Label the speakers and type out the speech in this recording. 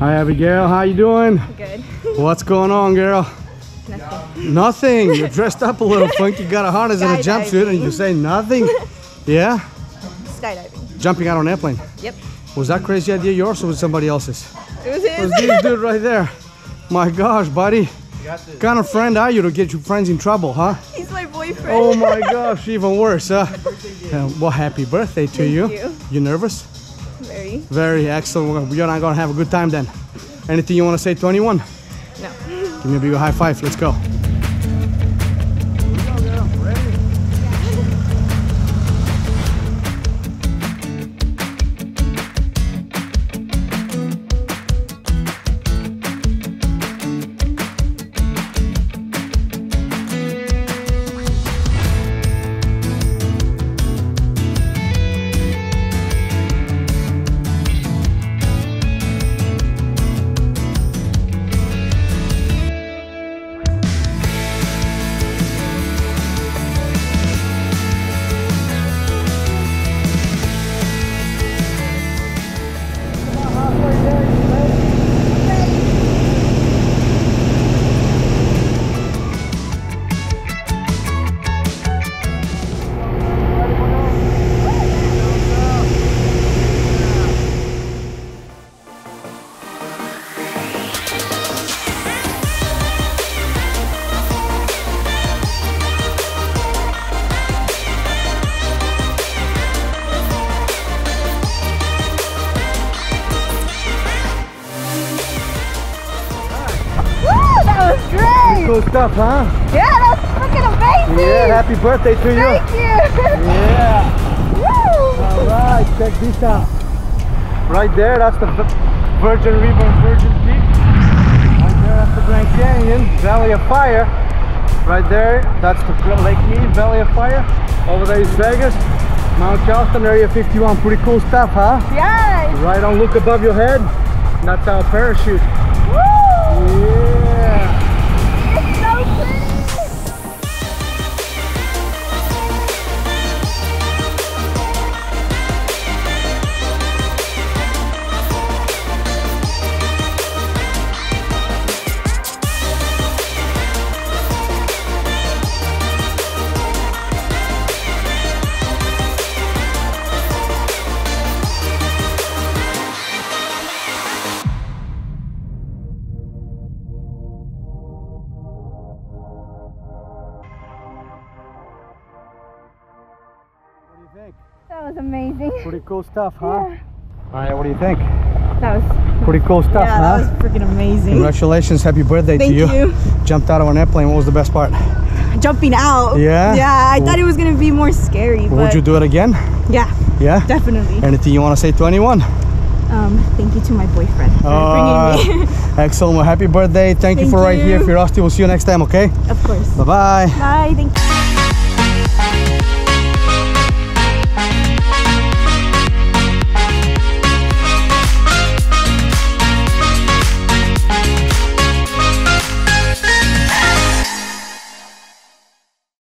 Speaker 1: Hi Abigail, how you doing?
Speaker 2: Good.
Speaker 1: What's going on, girl?
Speaker 2: Nothing.
Speaker 1: Nothing. You're dressed up a little funky, got a harness and a jumpsuit, and you say nothing. Yeah?
Speaker 2: Skydiving.
Speaker 1: Jumping out of an airplane.
Speaker 2: Yep.
Speaker 1: Was that crazy idea yours or was somebody else's?
Speaker 2: It was
Speaker 1: It
Speaker 2: his.
Speaker 1: was this dude right there. My gosh, buddy. kind of friend are you to get your friends in trouble, huh?
Speaker 2: He's my boyfriend.
Speaker 1: Oh my gosh, even worse, huh? Uh, well, happy birthday to
Speaker 2: Thank
Speaker 1: you.
Speaker 2: you.
Speaker 1: You nervous?
Speaker 2: Very.
Speaker 1: Very excellent. You're not gonna have a good time then. Anything you want to say to anyone?
Speaker 2: No.
Speaker 1: Give me a big high five. Let's go. Cool stuff, huh?
Speaker 2: Yeah, that was freaking amazing.
Speaker 1: Yeah, happy birthday to you.
Speaker 2: Thank you.
Speaker 1: Yeah.
Speaker 2: Woo!
Speaker 1: All right, check this out. Right there, that's the Virgin River and Virgin Peak. Right there, that's the Grand Canyon, Valley of Fire. Right there, that's the Lake Mead, Valley of Fire. Over there is Vegas, Mount Charleston, Area 51. Pretty cool stuff, huh?
Speaker 2: Yeah!
Speaker 1: Right on, look above your head. That's our parachute. Do you think?
Speaker 2: That was amazing.
Speaker 1: Pretty cool stuff, huh?
Speaker 2: Yeah.
Speaker 1: All right, what do you think?
Speaker 2: That was
Speaker 1: Pretty cool stuff,
Speaker 2: yeah,
Speaker 1: huh?
Speaker 2: that was freaking amazing.
Speaker 1: Congratulations, happy birthday
Speaker 2: Thank
Speaker 1: to you.
Speaker 2: you.
Speaker 1: Jumped out of an airplane, what was the best part?
Speaker 2: Jumping out.
Speaker 1: Yeah?
Speaker 2: Yeah, I thought it was gonna be more scary, but
Speaker 1: Would you do it again?
Speaker 2: yeah,
Speaker 1: Yeah?
Speaker 2: definitely.
Speaker 1: Anything you want to say to anyone?
Speaker 2: Um, thank you to my boyfriend for
Speaker 1: Uh,
Speaker 2: bringing me.
Speaker 1: Excellent. Well, happy birthday. Thank, you
Speaker 2: Thank
Speaker 1: for right here.
Speaker 2: If you.
Speaker 1: Fyrosity, we'll see you next time, okay?
Speaker 2: of course.
Speaker 1: Bye-bye.
Speaker 2: Bye. Thank you.